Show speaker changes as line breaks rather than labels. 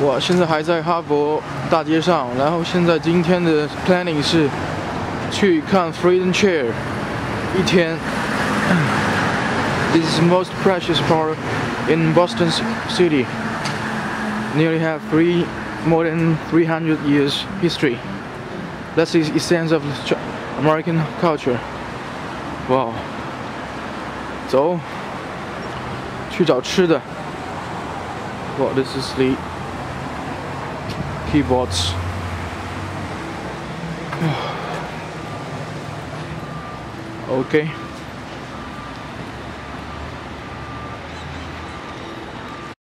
我现在还在哈佛大街上，然后现在今天的 planning 是去看 Freedom Trail 一天。This is most precious part in Boston city. Nearly have three more than 300 years history. That's the essence of American culture. 哇、wow.，走，去找吃的。哇、wow,，this is the keyboards. Okay.